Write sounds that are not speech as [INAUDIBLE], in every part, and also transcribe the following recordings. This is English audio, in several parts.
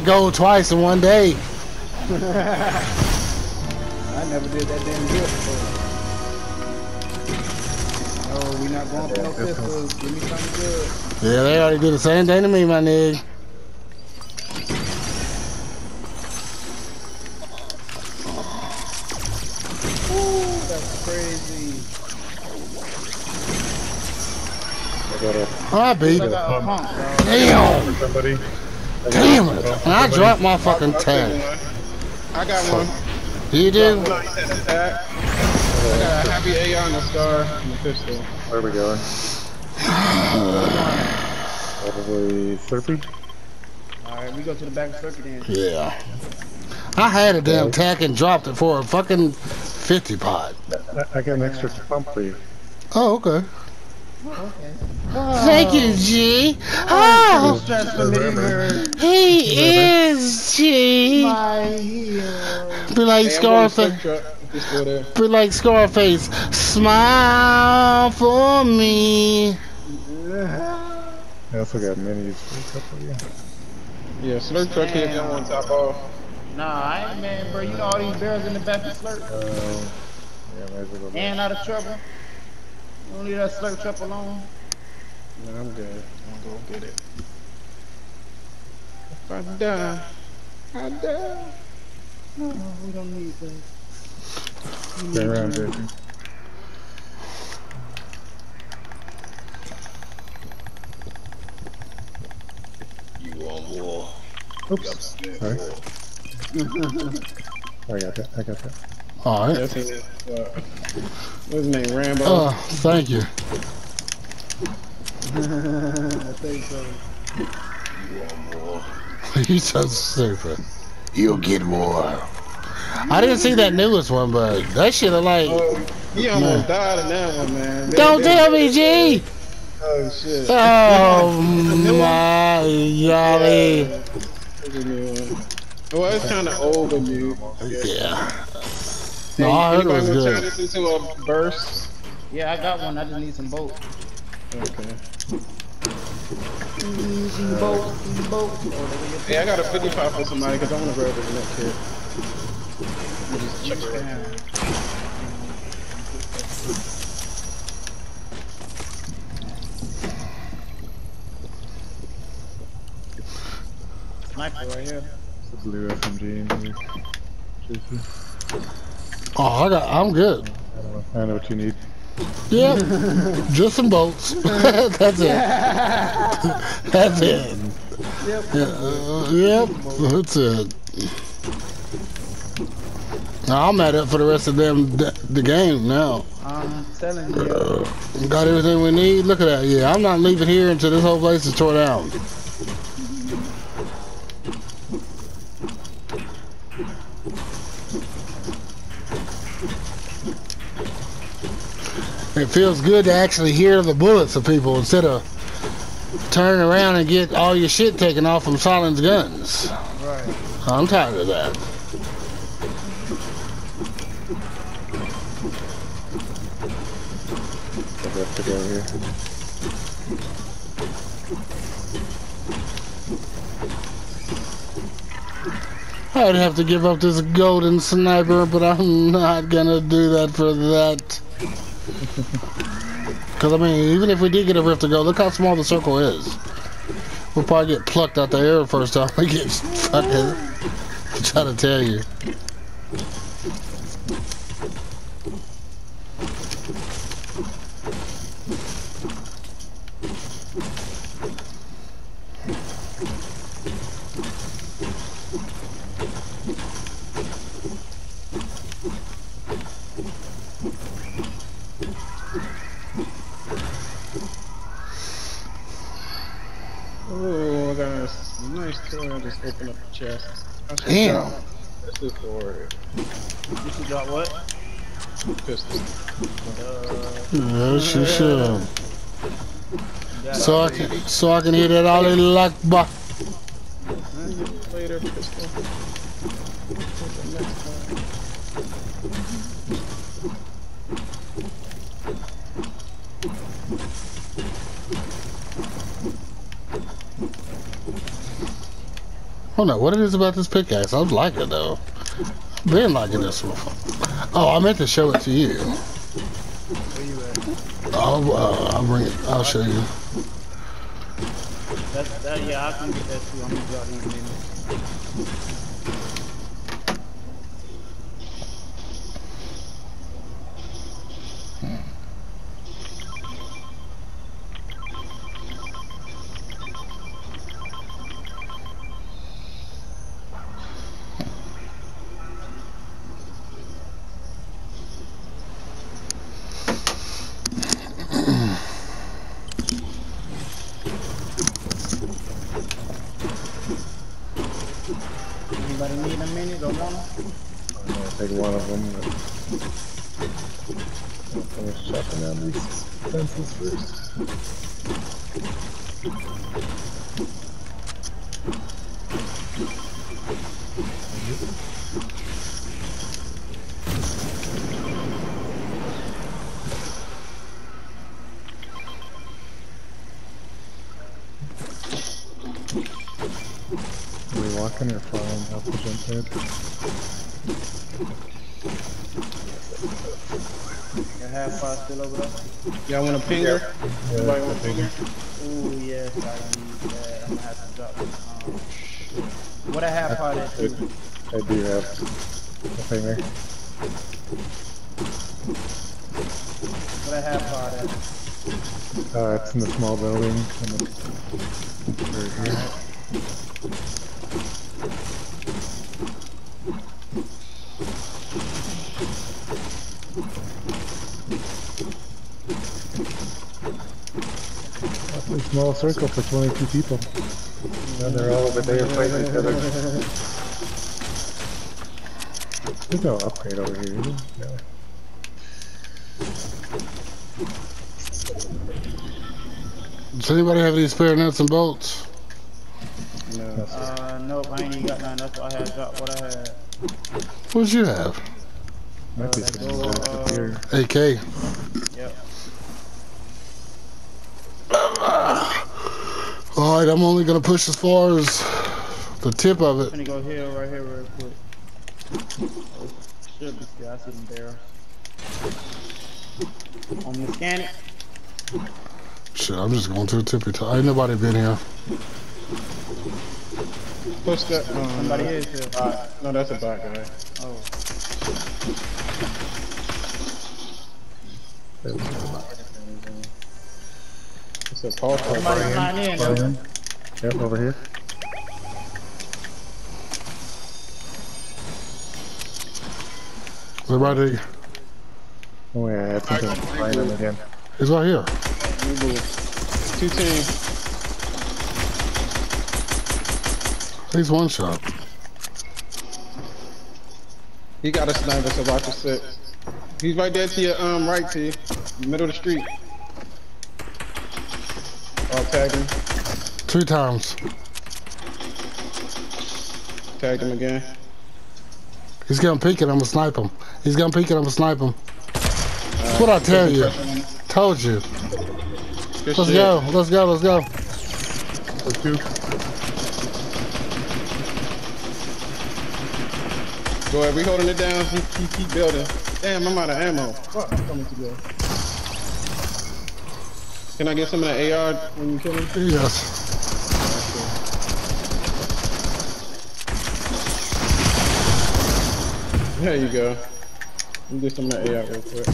got gold twice in one day. [LAUGHS] I never did that damn hit before. Oh, we not going for no pistols. Give me something good. Yeah, they already did the same thing to me, my nigga. Ooh, that's crazy. I got a Oh, I beat I it. got a pump, dog. Damn! somebody. Damn it! And I dropped my fucking I'll tag. I got one. You do? No, he said attack. I got a happy A on the star and the pistol. Where are we going? [SIGHS] Probably Slurpy. Alright, we go to the back of circuit then. Yeah. I had a damn tack and dropped it for a fucking 50 pot. I, I got an extra pump for you. Oh, okay. Okay. Thank you, G. Oh, Oh, he is G. My heel. Be like Hey, I'm going to Scarface. Slick Truck. If you're still there. Be like Scarface. Smile for me. Yeah. I also got minis for a couple of you. Yeah, Slurp Truck hit that one top off. Nah, I ain't man, bro. You know all these barrels in the back of slurp. Uh, yeah, might as well go back. And out of trouble. You don't leave that slurp truck alone. No, I'm good. I'm gonna go get it. If I die, I die. No, we don't need that. Stay around, Jason. Oops. Sorry. [LAUGHS] Oh, I got that. I got that. All right. That's his, uh, what's his name? Rambo. Oh, thank you. [LAUGHS] I think so. [LAUGHS] He's so stupid. You'll get more. I didn't see that newest one, but that shit look like. Oh, he almost died in that one, man. They- Don't they- tell me, G. Oh shit. Oh [LAUGHS] my golly. That's a new. Well, it's kind of old, but new. Yeah. Hey, No, I heard it anybody was wanna turn this into a burst? Yeah, I got one. I just need some bolts. Okay. Easy bolts, easy bolts. Oh, they Hey, I got a 55 for somebody because I want to grab this next kid. Let me just check it out. Sniper right here. The blue SMG in here. Jason. Oh, I got. I'm good. I know. What you need. Yep. Just some bolts. [LAUGHS] That's it. [LAUGHS] That's it. Yep. Yeah, uh, yep. That's it. Now I'm at it for the rest of them the game now. I'm telling you. Got everything we need. Look at that. Yeah, I'm not leaving here until this whole place is tore down. It feels good to actually hear the bullets of people instead of turning around and get all your shit taken off from Silence guns. Right. I'm tired of that. I have to go here. I'd have to give up this golden sniper, but I'm not gonna do that for that. Because, I mean, even if we did get a rift to go, look how small the circle is. We'll probably get plucked out the air first time we get fucking. I'm trying to tell you. Oh, I got a nice toy. I just opened up the chest. I should Damn. drop- uh, This is for You should got what? pistol. Yes, you should. Yeah. Uh, so I can, so I can hear that all in luck, but Later, pistol. Next time. I don't know what it is about this pickaxe. I like it though. I've Been liking this one. Oh, I meant to show it to you. I'll, uh, I'll bring it. I'll show you. That's, that, yeah, I can get that. I'm in. Anybody need a minute or one? Gonna take one of them. I'll finish chopping down these fences first. Walking or flying off the jump pad? Your half bar still over there? Y'all want a pinger? Yeah, Anybody want a I pinger? Ooh, yes, I need that. I'm gonna have to drop this. Um, what a half part at too? I do have a finger. What a half part at? Uh, it's in the small building. right here. Small circle for 22 people. And they're all over there fighting each other. There's no upgrade over here, is there? No. Does anybody have any spare nuts and bolts? No. Uh, nope, I ain't even got none. That's why I had Got what I had. What'd you have? Might be Uh, some go, uh. AK. Yep. Alright, I'm only gonna push as far as the tip of it. I'm it. gonna go here, right here, real quick. Oh, should be still. I see them barrels. On the scan it. Shit, I'm just going to the tippy top. Ain't nobody been here. Push that. No, Somebody no. is here. Bot. No, that's a bot guy. Oh. It's a Paul Somebody's flying in. Brian? Yep, over here. Everybody Oh yeah, I had something flying in again. is right here. Two teams. He's one shot. He got a sniper, so watch your. He's right there to your um right, T. Middle of the street. I'll tag him. Two times. Tagged him again. He's gonna peek it, I'm gonna snipe him. He's gonna peek it, I'm gonna snipe him. That's what I tell you. Told you. Good Let's shit. go. Let's go. Let's go. Two. Go ahead, we holding it down. Keep, keep, keep building. Damn, I'm out of ammo. Fuck, I'm coming to go. Can I get some of that AR when you kill him? Yes. There you go. Let me get some of that AR real quick.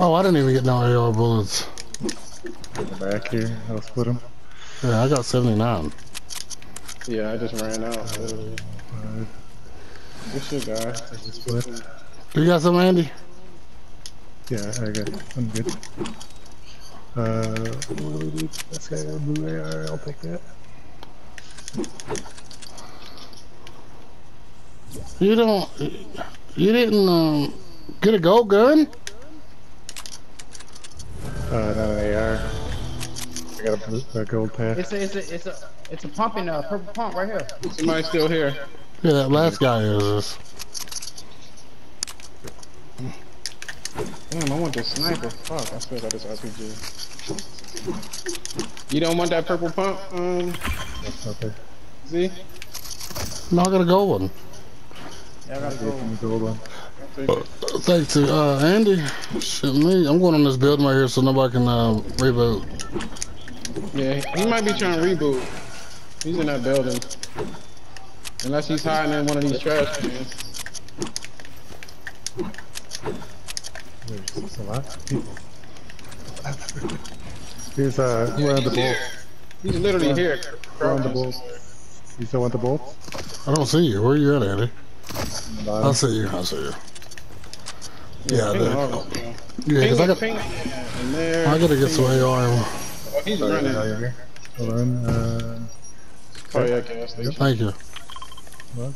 Oh, I didn't even get no AR bullets. In the back here. I'll split them. Yeah, I got 79. Yeah, I just ran out. Literally. Five. Good shit, guys. Split. You got some, Andy? Yeah, I got. I'm good. Uh, what do we do? Got a blue AR. I'll take that. You don't. You didn't um, get a gold gun? Uh, not an AR. I got a, a gold pack. It's a, it's a, it's a, it's a pump in there, purple pump right here. Somebody's still here. Yeah, that last guy is. Damn, I want this sniper. Fuck, I still got this RPG. You don't want that purple pump, um, That's not there. Z? No, I got a gold one. Yeah, I gotta Give go. me the gold one. Thanks to uh, Andy. Shit, me. I'm going on this building right here so nobody can uh, reboot. Yeah, he might be trying to reboot. He's in that building. Unless he's hiding in one of these trash cans. There's a lot of people. Here's uh, who are the bolts? He's literally here. Who are the bolts? You still want the bolts? I don't see you. Where are you at, Andy? No, I see you. I see you. Yeah, Ping there. him. Yeah, because I got, ping him there. I gotta get some AR. Oh, he's Sorry, running. now you're here. Hold on. Uh, Oh, yeah, gas station. Thank you. what?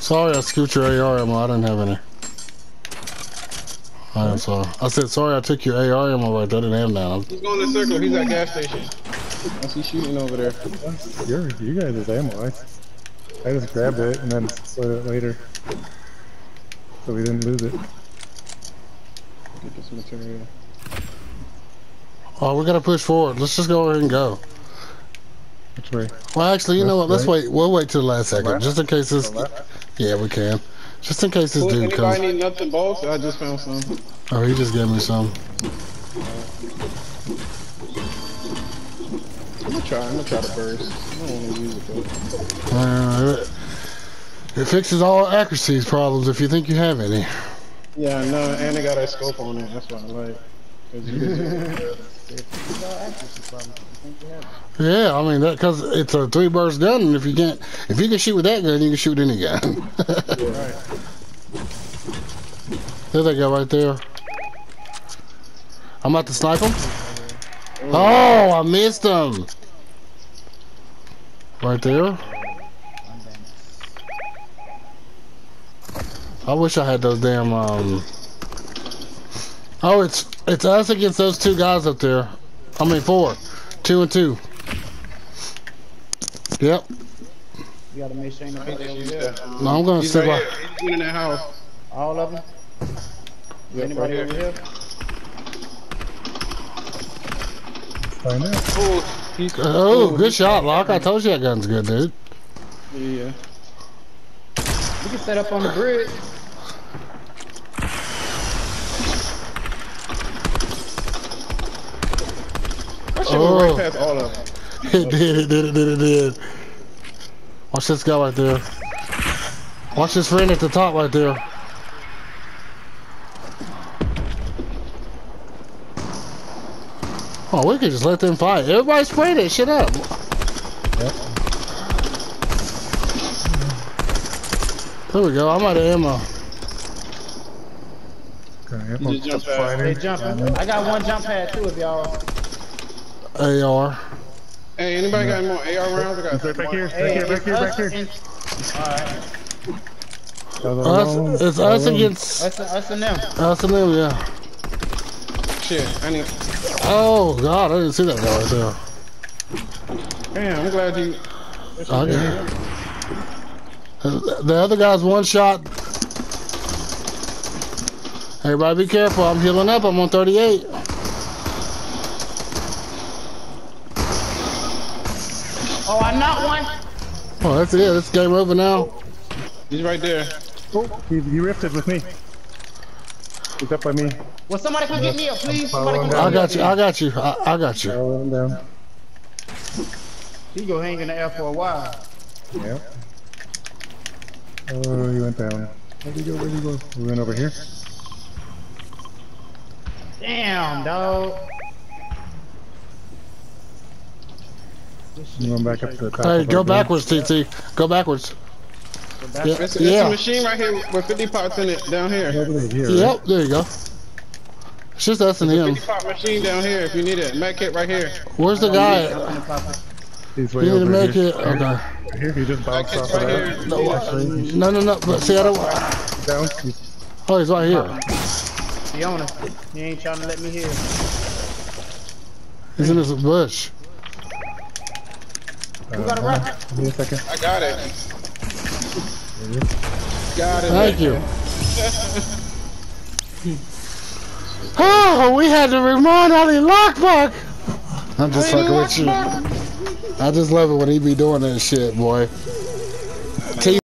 Sorry, I scooped your AR ammo. I didn't have any. I am sorry. I said sorry. I took your AR ammo right there. I didn't have none. He's going in a circle. He's at gas station. I see shooting over there. You're, you guys is ammo. I, I just grabbed it and then split it later. So we didn't lose it. Get this material. Oh, we gotta push forward. Let's just go ahead and go. Which way? Well, actually, you know what? Let's Right. wait. We'll wait till the last second, Left? just in case this. Yeah, we can. Just in case this Cool, dude anybody comes. need nothing bolts? I just found some. Oh, he just gave me some. I'm gonna try. I'm gonna try to burst. I don't want to use it though. Uh, it, it fixes all accuracies problems if you think you have any. Yeah, no. And they got a scope on it. That's what I like. [LAUGHS] Yeah, I mean that because it's a three burst gun, and if you can't, if you can shoot with that gun, you can shoot any gun. [LAUGHS] there they go, right there. I'm about to snipe him. Oh, I missed him. Right there. I wish I had those damn um. Oh, it's it's us against those two guys up there. I mean four, two and two. Yep. You gotta make sure ain't nobody over there. No, I'm gonna He's sit right by. here. He's in that house. All of them? Yep, Anybody here. over here? Find out. Oh, he's, Oh, good shot, Lock. I told you that gun's good, dude. Yeah. We can set up on the bridge. That shit went right Oh. past all of them. It did, it did, it did, it did. Watch this guy right there. Watch this friend at the top right there. Oh, we could just let them fight. Everybody spray that shit up. There we go. I'm out of ammo. Okay, yep, You I'll just jump just They it. jumping. I got one jump pad too if y'all. AR. Hey, anybody got any more AR rounds? I got It's right back one. here, Hey, back here, back here, back here. Alright. Us, it's us against Us, us and them. us and them, yeah. Shit, I need. Oh, God, I didn't see that guy right there. Damn, I'm glad you. Okay. The other guy's one shot. Everybody be careful. I'm healing up. I'm on 38. Oh, I knocked one. Oh, that's it. It's game over now. He's right there. Oh, he, he rifted with me. He's up by me. Well, somebody come get me up, please. Somebody come Follow get I me got you. I got you. I, I got you. I'll let him down. He go hang in the air for a while. Yep. Oh, he went down. Where'd he go? Where'd he go? We went over here. Damn, dog. I'm going back up to the top. Hey, go backwards, TT. Go backwards. Yeah. It's, it's yeah. a machine right here with 50 pots in it down here. building. Over here, right? Yep. There you go. It's just us and him. 50 pot machine down here if you need it. Med kit right here. Where's the guy? He's way You need to over make here. it. Okay. Right Here, he just bounced Med off kit's of that. No, Actually, uh, no, no, no. But see, I don't. down. He's Oh, he's right here. The owner. He ain't trying to let me hear. He's in this bush. Who got a uh. Give me a second. I got it. Got it. Thank you. [LAUGHS] Oh, we had to remind Ali Lockback. I'm just fucking with you. I just love it when he be doing that shit, boy.